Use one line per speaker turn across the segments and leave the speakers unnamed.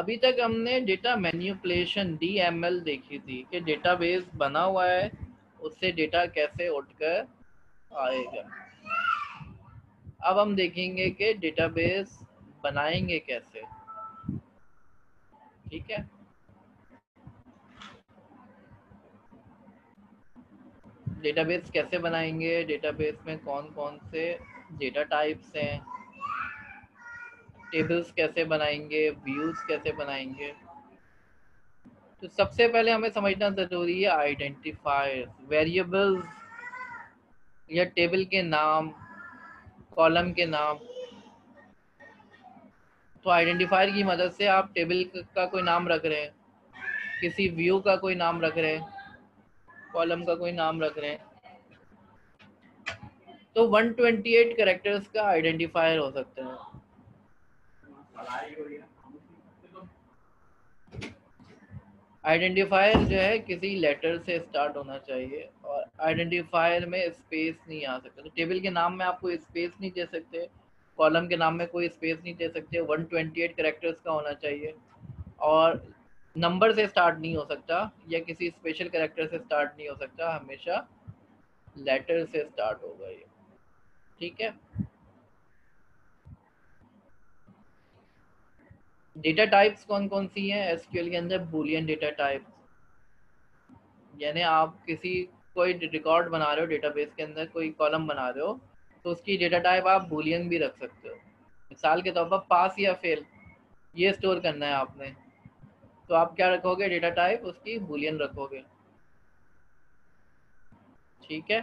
अभी तक हमने डेटा मैन्युपुलेशन डी देखी थी कि डेटाबेस बना हुआ है, उससे डेटा कैसे उठकर आएगा। अब हम देखेंगे कि डेटाबेस बनाएँगे कैसे। ठीक है? डेटाबेस कैसे बनाएँगे? डेटाबेस में कौन कौन से डेटा टाइप्स हैं? टेबल्स कैसे बनाएँगे व्यूज़ कैसे बनाएँगे? तो सबसे पहले हमें समझना ज़रूरी है आइडेंटिफायर वेरिएबल्स या टेबल के नाम कॉलम के नाम। तो आइडेंटिफायर की मदद से आप टेबल का कोई नाम रख रहे हैं, किसी व्यू का कोई नाम रख रहे हैं कॉलम का कोई नाम रख रहे हैं। तो 128 कैरेक्टर्स का आइडेंटिफायर हो सकता है। आइडेंटिफायर जो है, किसी लेटर से स्टार्ट होना चाहिए और आइडेंटिफायर में स्पेस नहीं आ सकता। तो टेबल के नाम में आपको स्पेस नहीं दे सकते कॉलम के नाम में कोई स्पेस नहीं दे सकते 128 कैरेक्टर्स का होना चाहिए और नंबर से स्टार्ट नहीं हो सकता या किसी स्पेशल कैरेक्टर से स्टार्ट नहीं हो सकता, हमेशा लेटर से स्टार्ट होगा ये। ठीक है? डेटा टाइप्स कौन कौन सी हैं? एसक्यूएल के अंदर बुलियन डेटा टाइप्स यानी आप किसी कोई रिकॉर्ड बना रहे हो डेटाबेस के अंदर, कोई कॉलम बना रहे हो तो उसकी डेटा टाइप आप बुलियन भी रख सकते हो। मिसाल के तौर पर पास या फेल ये स्टोर करना है आपने। तो आप क्या रखोगे? डेटा टाइप उसकी बुलियन रखोगे। ठीक है?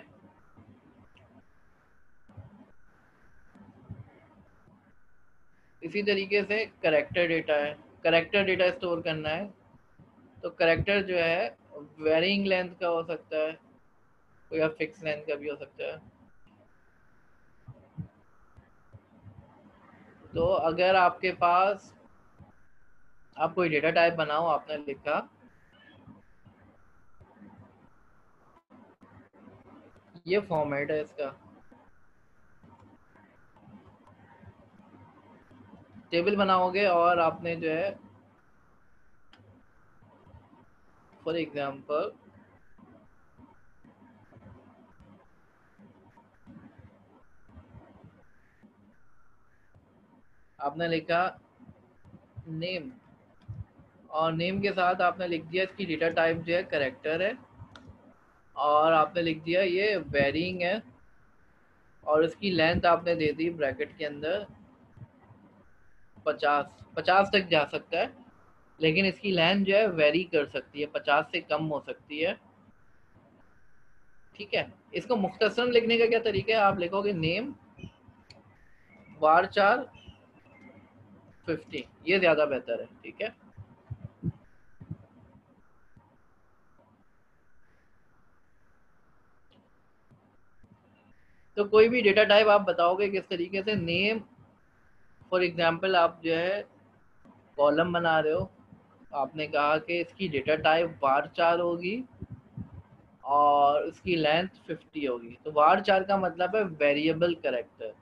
इसी तरीके से करेक्टर डेटा है। करेक्टर डेटा स्टोर करना है। तो करेक्टर जो है वेरिंग लेंथ का हो सकता है, कोई फिक्स लेंथ का भी हो सकता है। तो अगर आपके पास, आप कोई डेटा टाइप बनाओ, आपने लिखा। ये फॉर्मेट है इसका। टेबल बनाओगे और आपने जो है फॉर एग्जांपल आपने लिखा नेम और नेम के साथ आपने लिख दिया इसकी डेटा टाइप जो है करेक्टर है और आपने लिख दिया ये वेरिंग है और इसकी लेंथ आपने दे दी ब्रैकेट के अंदर पचास पचास तक जा सकता है, लेकिन इसकी लेंथ जो है वेरी कर सकती है, पचास से कम हो सकती है। ठीक है? इसको मुख्तसरन लिखने का क्या तरीका है? आप लिखोगे नेम वार चार फिफ्टी ये ज़्यादा बेहतर है, ठीक है? तो कोई भी डेटा टाइप आप बताओगे किस तरीके से नेम फॉर एग्ज़ाम्पल आप जो है कॉलम बना रहे हो। आपने कहा कि इसकी डेटा टाइप वार चार होगी और उसकी लेंथ 50 होगी। तो वार चार का मतलब है वेरिएबल करेक्टर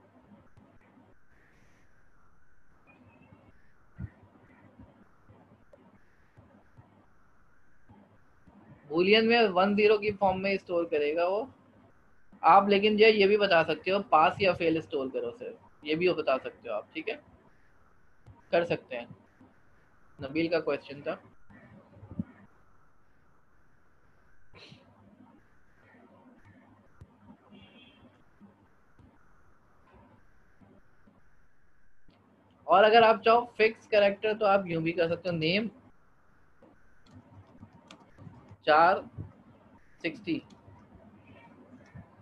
बुलियन में वन ज़ीरो की फॉर्म में स्टोर करेगा वो। आप लेकिन जो ये भी बता सकते हो पास या फेल स्टोर करो सिर्फ़। ये भी बता सकते हो आप, ठीक है? कर सकते हैं। नबील का क्वेश्चन था। और अगर आप चाहो फिक्स कैरेक्टर तो आप यूँ भी कर सकते हो। नेम चार सिक्सटी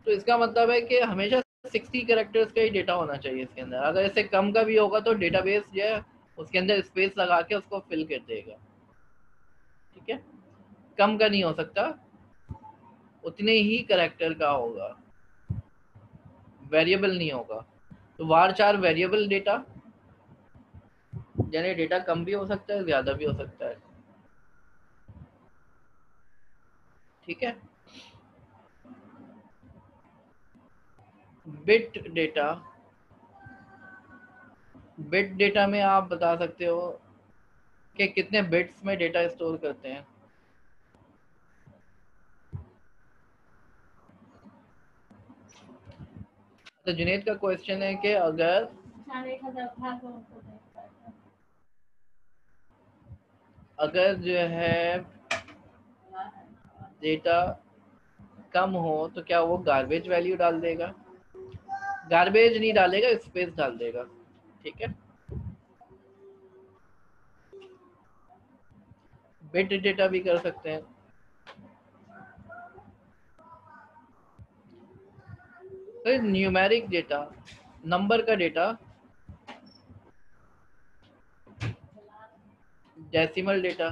तो इसका मतलब है कि हमेशा सिक्सटी करेक्टर्स का ही डेटा होना चाहिए इसके अंदर। अगर इससे कम का भी होगा तो डेटाबेस जो है, उसके अंदर स्पेस लगा के उसको फिल कर देगा। ठीक है? कम का नहीं हो सकता। उतने ही करेक्टर का होगा। वेरिएबल नहीं होगा। तो वार चार वेरिएबल डेटा यानी डेटा कम भी हो सकता है, ज़्यादा भी हो सकता है। ठीक है? बिट डेटा बिट डेटा में आप बता सकते हो कि कितने बिट्स में डेटा स्टोर करते हैं। तो जुनेद का क्वेश्चन है कि अगर अगर जो है डेटा कम हो तो क्या वो गार्बेज वैल्यू डाल देगा? गार्बेज नहीं डालेगा स्पेस डाल देगा। ठीक है? बिट डेटा भी कर सकते हैं। फिर न्यूमेरिक डेटा नंबर का डेटा डेसिमल डेटा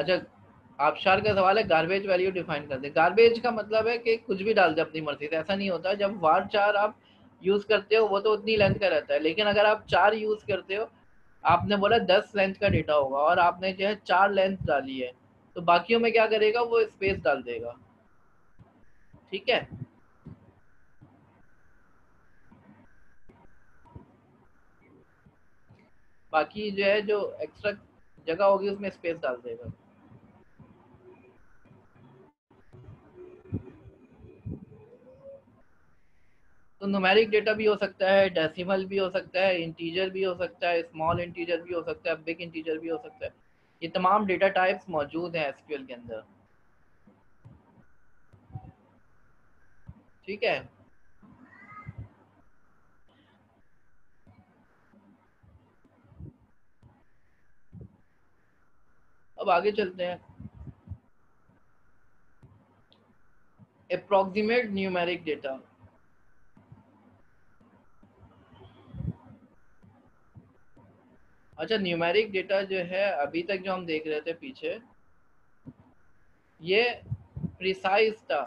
अच्छा आबशार का सवाल है गार्बेज वैल्यू डिफाइन कर दे। गार्बेज का मतलब है कि कुछ भी डाल दे अपनी मर्ज़ी से। ऐसा नहीं होता, जब वार चार आप यूज़ करते हो, वो तो उतनी लेंथ का रहता है। लेकिन अगर आप चार यूज़ करते हो, आपने बोला दस लेंथ का डेटा होगा और आपने जो है चार लेंथ डाली है तो बाकियों में क्या करेगा, वो स्पेस डाल देगा। ठीक है? बाकी जो है, जो एक्स्ट्रा जगह होगी, उसमें स्पेस डाल देगा। तो नुमेरिक डेटा भी हो सकता है डेसिमल भी हो सकता है इंटीजर भी हो सकता है स्मॉल इंटीजर भी हो सकता है बिग इंटीजर भी हो सकता है। ये तमाम डेटा टाइप्स मौजूद हैं एसक्यूएल के अंदर। ठीक है? अब आगे चलते हैं। अप्रोक्सीमेट न्यूमेरिक डेटा अच्छा न्यूमेरिक डेटा जो है, अभी तक जो हम देख रहे थे पीछे, ये प्रिसाइज था।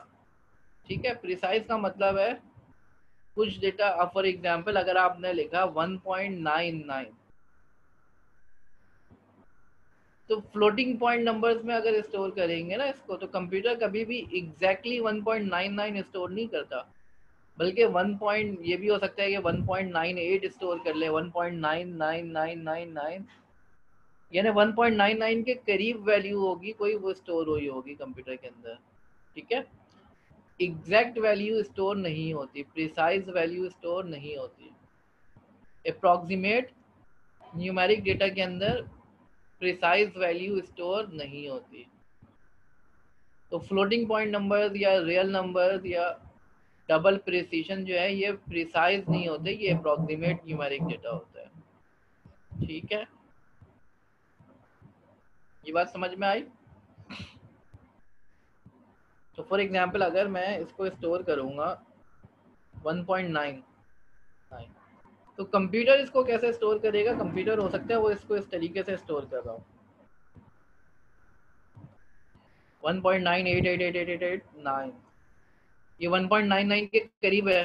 ठीक है प्रिसाइज का मतलब है, कुछ डेटा अब फॉर एग्जांपल अगर आपने लिखा 1.99 तो फ्लोटिंग पॉइंट नंबर्स में अगर स्टोर करेंगे ना इसको तो कंप्यूटर कभी भी एग्जैक्टली exactly 1.99 स्टोर नहीं करता। बल्कि वन पॉइंट ये भी हो सकता है कि one point nine eight store कर ले one point nine nine nine nine nine यानी वन पॉइंट नाइन नाइन के करीब वैल्यू होगी, कोई वो स्टोर हुई होगी कंप्यूटर के अंदर, ठीक है? एग्जैक्ट वैल्यू स्टोर नहीं होती प्रिसाइज वैल्यू स्टोर नहीं होती। अप्रॉक्सीमेट न्यूमेरिक डेटा के अंदर प्रिसाइज वैल्यू स्टोर नहीं होती। तो फ्लोटिंग पॉइंट नंबर्स या रियल नंबर्स या डबल प्रिसीशन जो है, ये प्रिसाइज नहीं होते, ये अप्रोक्सीमेट न्यूमेरिक डेटा होता है। ठीक है? ये बात समझ में आई? तो फॉर एग्जांपल अगर मैं इसको स्टोर करूँगा 1.9 तो कंप्यूटर इसको कैसे स्टोर करेगा? कंप्यूटर हो सकता है वो इसको इस तरीके से स्टोर कर रहा हो। 1.9888889 ये 1.99 के करीब है।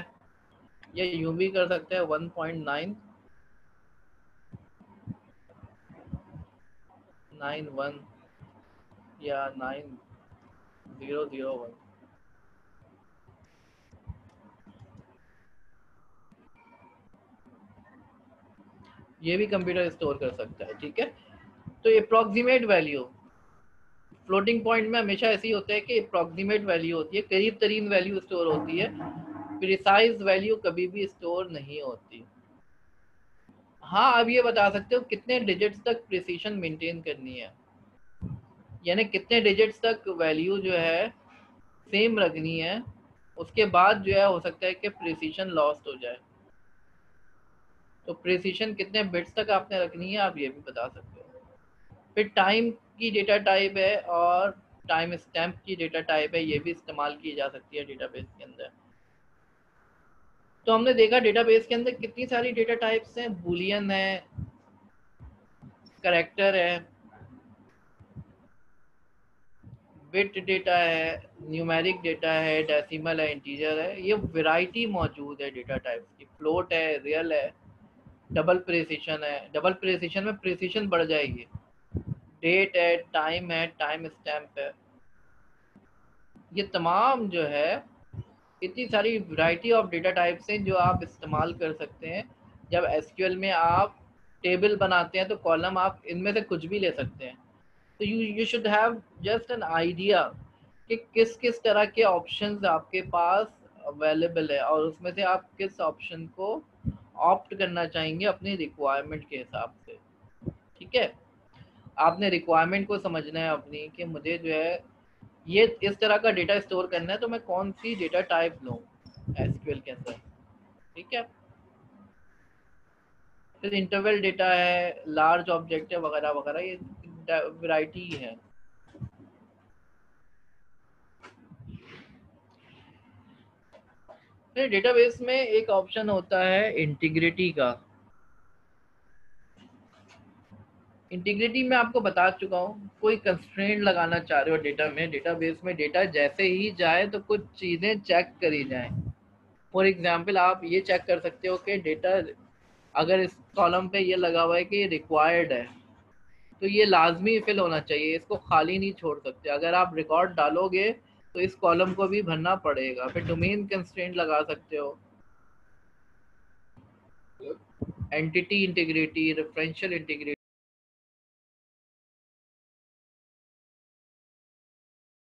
या यूँ भी कर सकते हैं 1.9 नाइन वन या नाइन ज़ीरो ज़ीरो वन ये भी कंप्यूटर स्टोर कर सकता है, ठीक है? तो अप्रोक्सीमेट वैल्यू फ्लोटिंग पॉइंट में हमेशा ऐसी होता है कि अप्रॉक्सीमेट वैल्यू होती है, करीब तरीन वैल्यू स्टोर होती है प्रिसाइज वैल्यू कभी भी स्टोर नहीं होती। हाँ अब ये बता सकते हो कितने डिजिट्स तक प्रिसीशन मेंटेन करनी है। यानी कितने डिजिट्स तक वैल्यू जो है सेम रखनी है, उसके बाद जो है हो सकता है कि प्रिसीशन लॉस्ट हो जाए। तो प्रिसीशन कितने बिट्स तक आपने रखनी है, आप ये भी बता सकते हो। फिर टाइम की डेटा टाइप है और टाइम स्टैम्प की डेटा टाइप है, ये भी इस्तेमाल की जा सकती है डेटाबेस के अंदर। तो हमने देखा डेटाबेस के अंदर कितनी सारी डेटा टाइप्स हैं बुलियन है करेक्टर है बिट डेटा है न्यूमेरिक डेटा है डेसिमल है इंटीजर है, ये वैरायटी मौजूद है डेटा टाइप्स की। फ्लोट है रियल है डबल प्रेसिशन है। डबल प्रेसिशन में प्रेसिशन बढ़ जाएगी। डेट है टाइम है टाइम स्टैम्प है। ये तमाम जो है, इतनी सारी वैरायटी ऑफ़ डेटा टाइप्स हैं जो आप इस्तेमाल कर सकते हैं। जब एसक्यूएल में आप टेबल बनाते हैं तो कॉलम आप इनमें से कुछ भी ले सकते हैं। तो you you should have just an idea कि किस किस तरह के ऑप्शंस आपके पास अवेलेबल है और उसमें से आप किस ऑप्शन को ऑप्ट करना चाहेंगे अपनी रिक्वायरमेंट के हिसाब से। ठीक है? आपने रिक्वायरमेंट को समझना है अपनी कि मुझे जो है, ये इस तरह का डेटा स्टोर करना है तो मैं कौन सी डेटा टाइप लूँ? एसक्यूएल के अंदर ठीक है? फिर इंटरवल डेटा है लार्ज ऑब्जेक्ट है, वगैरह वगैरह, ये वैरायटी है। डेटाबेस में एक ऑप्शन होता है इंटीग्रिटी का। इंटीग्रिटी में आपको बता चुका हूँ, कोई कंस्ट्रेंट लगाना चाह रहे हो डेटा में डेटाबेस में डेटा जैसे ही जाए तो कुछ चीज़ें चेक करी जाएँ। फॉर एग्जांपल आप ये चेक कर सकते हो कि डेटा अगर इस कॉलम पे ये लगा हुआ है कि रिक्वायर्ड है तो ये लाजमी फिल होना चाहिए, इसको खाली नहीं छोड़ सकते। अगर आप रिकॉर्ड डालोगे तो इस कॉलम को भी भरना पड़ेगा। फिर डोमेन कंस्ट्रेंट लगा सकते हो। Entity integrity referential integrity